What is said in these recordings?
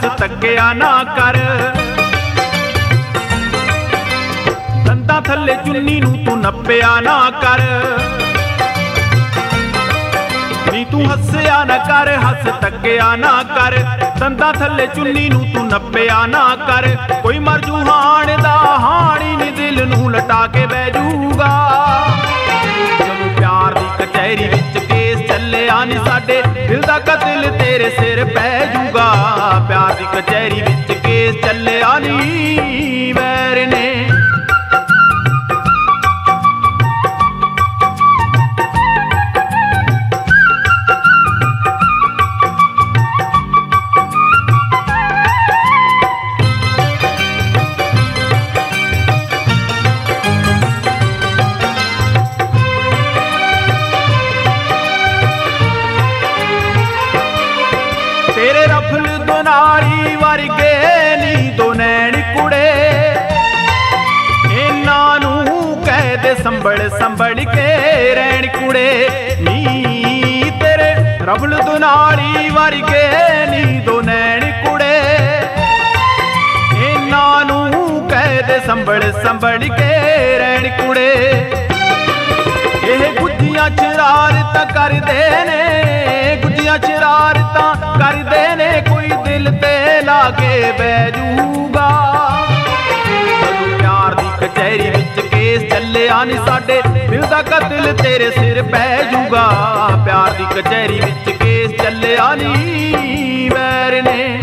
ਟਕਿਆ ਨਾ ਕਰ। ਦੰਦਾਂ ਥੱਲੇ ਚੁੰਨੀ ਨੂੰ ਤੂੰ ਨੱਪਿਆ ਨਾ ਕਰ। ਨੀ ਤੂੰ ਹੱਸਿਆ ਨਾ ਕਰ ਹੱਸ ਤੱਕਿਆ ਨਾ ਕਰ। ਦੰਦਾਂ ਥੱਲੇ ਚੁੰਨੀ ਨੂੰ ਤੂੰ ਨੱਪਿਆ ਨਾ ਕਰ। ਕੋਈ ਮਰ ਜੂ ਹਾਣ ਦਾ ਹਾਣੀ, ਨੀ ਦਿਲ ਨੂੰ ਲਟਾ ਕੇ ਬਹਿ ਜੂਗਾ। ਜਦੋਂ ਪਿਆਰ ਦੀ ਕਚਹਿਰੀ ਵਿੱਚ ਕੇਸ ਚੱਲਿਆ ਨੀ ਸਾਡੇ, ਦਿਲ ਦਾ ਕਤਲ ਤੇਰੇ ਸਿਰ ਪੈ ਜੂਗਾ। ਦੀ ਕਚਹਿਰੀ ਵਿੱਚ ਕੇਸ ਚੱਲਿਆ ਤੇਰੇ ਰਫਲ ਦੁਨਾਰੀ ਵਰਗੇ ਨੀ ਦੋ ਨੈਣ ਕੁੜੇ। ਇਹਨਾਂ ਨੂੰ ਕਹਿ ਦੇ ਸੰਭਲ ਸੰਭਲ ਕੇ ਰਹਿਣ ਕੁੜੇ। ਇਹ ਗੁੱਜੀਆਂ ਸ਼ਰਾਰਤਾਂ ਕਰਦੇ ਨੇ ਗੁੱਜੀਆਂ ਚਰਾਰਤਾਂ ਕਰਦੇ ਨੇ, ਕੋਈ ਦਿਲ ਤੇ ਲਾ ਕੇ ਬਹਿ ਜੂਗਾ। ਪਿਆਰ ਦੀ ਕਚਹਿਰੀ ਵਿੱਚ ਕੇਸ ਚੱਲਿਆ ਨਹੀਂ ਸਾਡੇ ਦਾ ਕਤਲ ਤੇਰੇ ਸਿਰ ਪੈ ਜੂਗਾ। ਪਿਆਰ ਦੀ ਕਚਹਿਰੀ ਵਿੱਚ ਕੇਸ ਚੱਲਿਆ ਨਹੀਂ ਵੈਰ ਨੇ।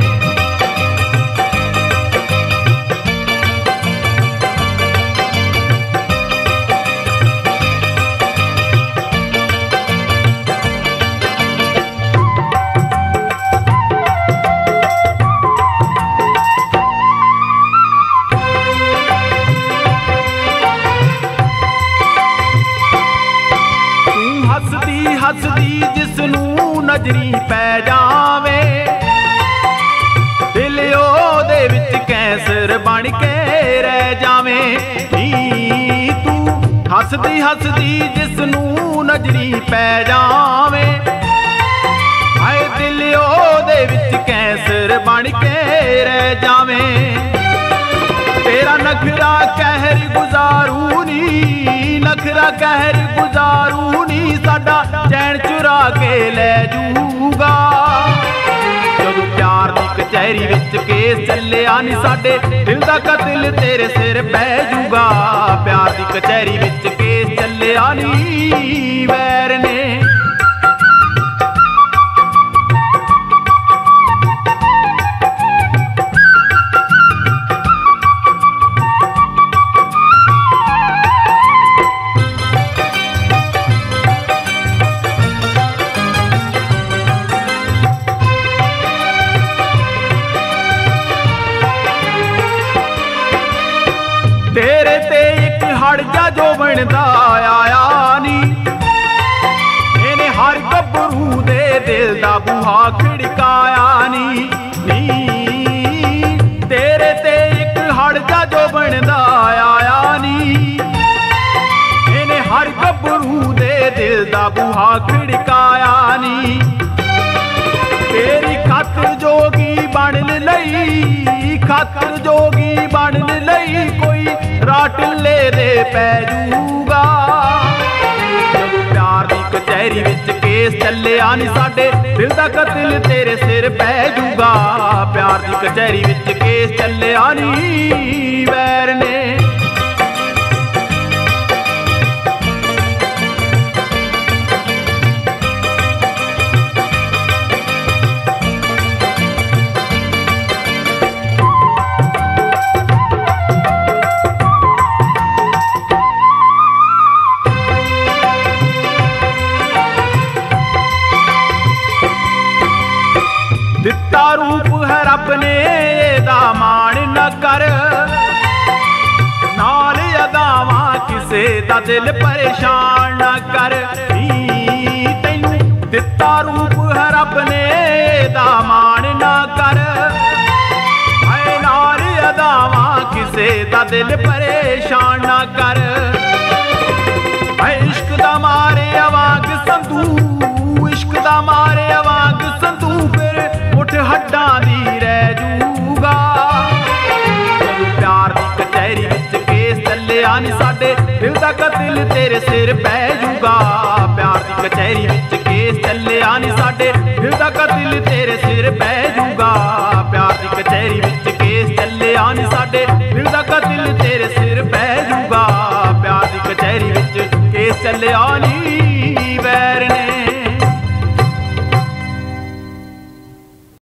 ਹੱਸਦੀ ਹੱਸਦੀ ਜਿਸ ਨੂੰ ਨਜ਼ਰੀ ਪੈ ਜਾਵੇ। ਦਿਲ ਉਹਦੇ ਵਿੱਚ ਕੈਂਸਰ ਬਣ ਕੇ ਰਹਿ ਜਾਵੇ। ਨੀ ਤੂੰ ਹੱਸਦੀ ਹੱਸਦੀ ਜਿਸ ਨੂੰ ਨਜ਼ਰੀ ਪੈ ਜਾਵੇ। ਹਾਏ, ਦਿਲ ਉਹਦੇ ਵਿੱਚ ਕੈਂਸਰ ਬਣ ਕੇ ਰਹਿ ਜਾਵੇ। ਤੇਰਾ ਨਖਰਾ ਕਹਿਰ ਗੁਜ਼ਾਰੂ ਨੀ, ਨਖਰਾ ਕਹਿਰ ਕੇ ਲੈ ਜੂਗਾ। ਜਦੋਂ ਪਿਆਰ ਦੀ ਕਚਹਿਰੀ ਵਿੱਚ ਕੇਸ ਚੱਲਿਆ ਨੀ ਸਾਡੇ, ਦਿਲ ਦਾ ਕਤਲ ਤੇਰੇ ਸਿਰ ਪੈ ਜੂਗਾ। ਪਿਆਰ ਦੀ ਕਚਹਿਰੀ ਵਿੱਚ ਕੇਸ ਚੱਲਿਆ ਨੀ ਵੈਰ ਇੱਕ ਜਾ ਜੋ ਬਣਦਾ ਆਇਆ ਨੀ ਇਹਨੇ ਹਰ ਗੱਭਰੂ ਦੇ ਦਿਲ ਦਾ ਬੂਹਾ ਖਿੜਕਾਇਆ ਨੀ ਤੇਰੇ ਤੇ ਇੱਕ ਹੜ ਜਾ ਜੋ ਬਣਦਾ ਆਇਆ ਨੀ ਇਹਨੇ ਹਰ ਗੱਭਰੂ ਦੇ ਦਿਲ ਦਾ ਬੂਹਾ ਖਿੜਕਾਇਆ ਨੀ ਤੇਰੀ ਖਾਤਰ ਜੋਗੀ ਬਣਨ ਲਈ ਖਾਤਰ ਜੋਗੀ ਬਣਨ ਲਈ ਕੋਈ ਰਾਟਲੇ ਪੈ ਜੂਗਾ। ਜਦੋਂ ਪਿਆਰ ਦੀ ਕਚਹਿਰੀ ਵਿੱਚ ਕੇਸ ਚੱਲਿਆ ਨਹੀਂ ਸਾਡੇ, ਦਿਲ ਦਾ ਕਤਲ ਤੇਰੇ ਸਿਰ ਪੈ ਜੂਗਾ। ਪਿਆਰ ਦੀ ਕਚਹਿਰੀ ਵਿੱਚ ਕੇਸ ਚੱਲਿਆ ਨਹੀਂ ਵੈਰ ਨੇ ਰੱਬ ਨੇ ਇਹਦਾ ਮਾਣ ਨਾ ਕਰ। ਨਾਲ ਅਦਾਵਾਂ ਕਿਸੇ ਦਾ ਦਿਲ ਪਰੇਸ਼ਾਨ ਨਾ ਕਰ। ਤੈਨੂੰ ਦਿੱਤਾ ਰੂਪ ਹੈ ਰੱਬ ਨੇ ਇਹਦਾ ਮਾਣ ਨਾ ਕਰ। ਹਾਏ, ਨਾਲ ਅਦਾਵਾਂ ਕਿਸੇ ਦਾ ਦਿਲ ਪਰੇਸ਼ਾਨ ਨਾ ਕਰ। ਤੇਰੇ ਸਿਰ ਪੈ ਜੂਗਾ। ਪਿਆਰ ਦੀ ਕਚਹਿਰੀ ਵਿੱਚ ਕੇਸ ਚੱਲਿਆ ਨਹੀਂ ਸਾਡੇ। ਦਿਲ ਦਾ ਕਤਲ ਤੇਰੇ ਸਿਰ ਪੈ ਜੂਗਾ। ਪਿਆਰ ਦੀ ਕਚਹਿਰੀ ਵਿੱਚ ਕੇਸ ਚੱਲਿਆ ਨਹੀਂ ਸਾਡੇ। ਦਿਲ ਦਾ ਕਤਲ ਤੇਰੇ ਸਿਰ ਪੈ ਜੂਗਾ। ਪਿਆਰ ਦੀ ਕਚਹਿਰੀ ਵਿੱਚ ਕੇਸ ਚੱਲਿਆ ਨਹੀਂ